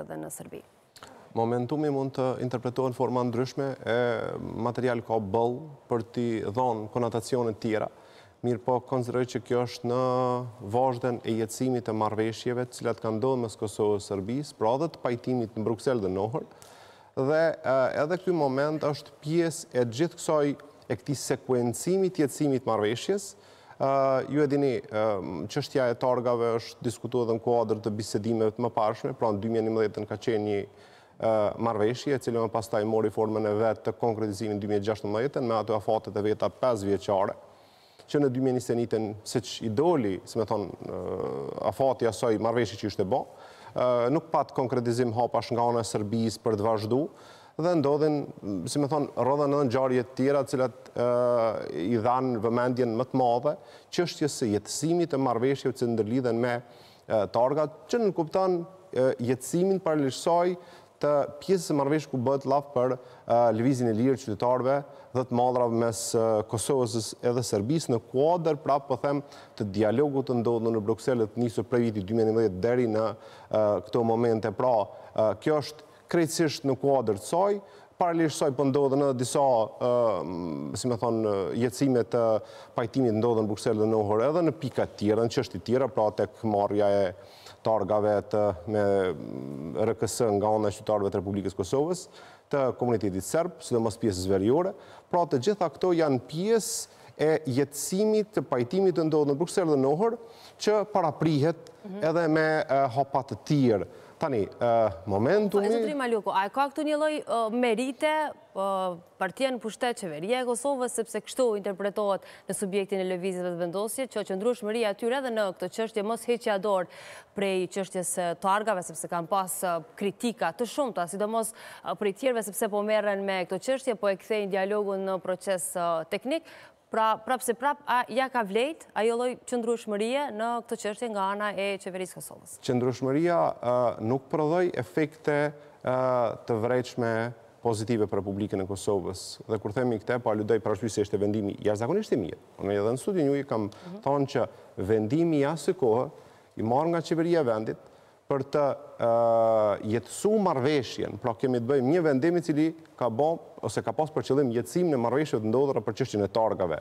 dhe në Serbi. Momentumi mund të interpretohet në forma të ndryshme e material ka boll për t'i dhonë konotacione të tjera, mirëpo konsideroj që kjo është në vazhdën e jetësimit të marrëveshjeve të cilat kanë ndodhë mes Kosovës e Serbisë, pra dhe të pajtimit në Bruksel dhe në Ohër, dhe edhe ky moment është pjesë e gjithë kësaj e këtij sekuencimit të jetësimit të marrëveshjes, Ju e dini, çështja e targave është diskutu edhe në kuadër të bisedimeve të mëparshme, pra në 2011 ka qenë një marrëveshje, e cila më pastaj mori formën e vet të konkretizimit në 2016, me ato afatet e veta 5-vjeçare, që në 2021, siç i doli, si me thonë, afati asaj marrëveshje që ishte bo, nuk pat konkretizim hapash nga ana e Serbisë për të vazhdu, dhe ndodhin, si me thonë, rrodhën edhe ngjarje të tjera të cilat i dhanë vëmendjen më të madhe çështjes së jetësimit të marrëveshjeve që ndërlidhen me targat, që nënkupton jetësimin paralel i asaj të pjesës së marrëveshjeve ku bëhet llaf për lëvizjen e lirë të qytetarëve dhe të mallrave mes Kosovës edhe Serbisë në kuadër prapë po them të dialogut të ndodhur në Bruksel dhe të nisur prej vitit 2011 deri në këto momente. Pra, kjo është krejtësisht në kuadër të saj, paralelisht kësaj po ndodhin edhe disa, si me thonë, jetësime të pajtimit të ndodhë në Bruksel dhe në Ohër edhe në pika të tjera, në çështje të tjera, pra tek marrja e targave me RKS nga ana e qytetarëve të Republikës së Kosovës, të komunitetit serb, sidomos pjesës veriore, pra të gjitha këto janë pjesë e jetësimit të pajtimit të ndodhë në Bruksel dhe në Ohër, që paraprihet edhe me hapa të tjerë, Tani, momentumi... Zotri Maloku, a e ka këtu një lloj merite partia në pushtet qeveria e Kosovës, sepse kështu interpretohet në subjektin e Lëvizjes Vetëvendosje, që qëndrueshmëria e tyre edhe në këtë çështje mosheqja dorë prej çështjes së targave, sepse kanë pas kritika të shumta, sidomos prej tjerëve, sepse po merren me këtë çështje, po e kthejnë dialogun në proces teknik, Pra, prapëseprapë a ia ka vlejt ajo lloj qëndrueshmërie në këtë çështje nga ana e Qeverisë së Kosovës. Qëndrueshmëria nuk prodhoi efekte të vërejtshme pozitive për Republikën e Kosovës. Dhe kur themi këtë, po aludoj për arsye se ishte vendimi jashtëzakonisht i mirë. Unë edhe në studion juaj kam thënë që vendimi i asaj kohë, i marrë nga qeveria e vendit, për të jetësu marrëveshjen, pra kemi të bëjmë me një vendim i cili ka bo, ose ka pas për qëllim jetësimin e marrëveshjeve të ndodhura për çështjen e targave,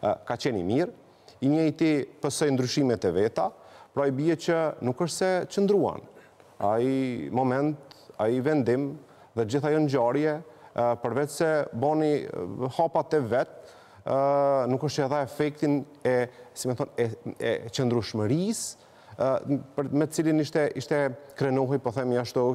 ka qenë i mirë, i njëjti pësoi ndryshimet e veta, pra i bie që nuk është se qëndruan. Ai moment, ai vendim dhe gjithë ajo ngjarje, përveçse bani hapat e vet, nuk është që e dha efektin e, si me thënë, e qëndrueshmërisë, me të cilin ishte krenohej, po themi ashtu,